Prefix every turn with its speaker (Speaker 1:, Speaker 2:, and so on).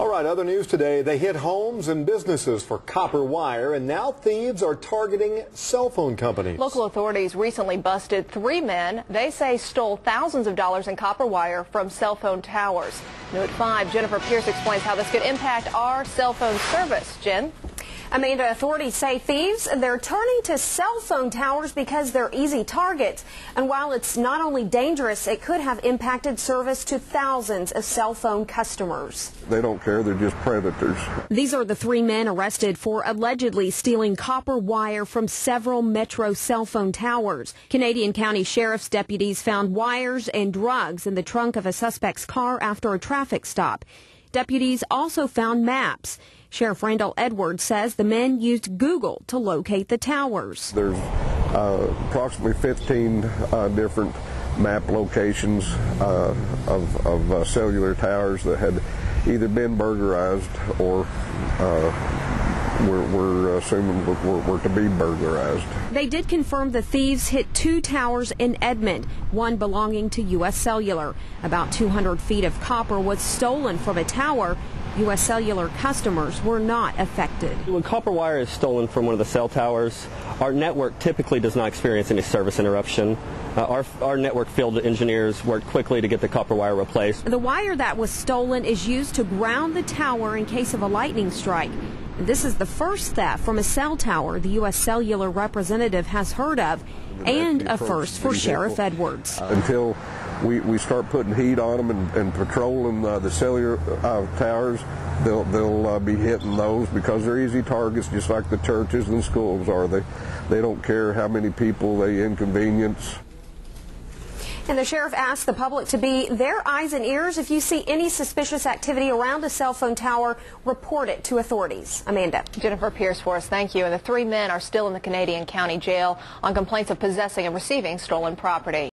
Speaker 1: All right, other news today. They hit homes and businesses for copper wire, and now thieves are targeting cell phone companies.
Speaker 2: Local authorities recently busted three men they say stole thousands of dollars in copper wire from cell phone towers. Note 5, Jennifer Pierce explains how this could impact our cell phone service. Jen?
Speaker 3: Amanda, authorities say thieves, they're turning to cell phone towers because they're easy targets. And while it's not only dangerous, it could have impacted service to thousands of cell phone customers.
Speaker 4: They don't care, they're just predators.
Speaker 3: These are the three men arrested for allegedly stealing copper wire from several metro cell phone towers. Canadian County Sheriff's deputies found wires and drugs in the trunk of a suspect's car after a traffic stop. Deputies also found maps. Sheriff Randall Edwards says the men used Google to locate the towers.
Speaker 4: There's uh, approximately 15 uh, different map locations uh, of, of uh, cellular towers that had either been burglarized or uh, we're, we're, assuming were, were, to be burglarized.
Speaker 3: They did confirm the thieves hit two towers in Edmond, one belonging to U.S. Cellular. About 200 feet of copper was stolen from a tower U.S. Cellular customers were not affected.
Speaker 5: When copper wire is stolen from one of the cell towers, our network typically does not experience any service interruption. Uh, our, our network field engineers work quickly to get the copper wire replaced.
Speaker 3: The wire that was stolen is used to ground the tower in case of a lightning strike. This is the first theft from a cell tower the U.S. Cellular representative has heard of, and a first for Sheriff Edwards.
Speaker 4: Until we, we start putting heat on them and, and patrolling uh, the cellular uh, towers, they'll, they'll uh, be hitting those because they're easy targets, just like the churches and schools are. They, they don't care how many people they inconvenience.
Speaker 3: And the sheriff asked the public to be their eyes and ears. If you see any suspicious activity around a cell phone tower, report it to authorities. Amanda.
Speaker 2: Jennifer Pierce for us, thank you. And the three men are still in the Canadian County Jail on complaints of possessing and receiving stolen property.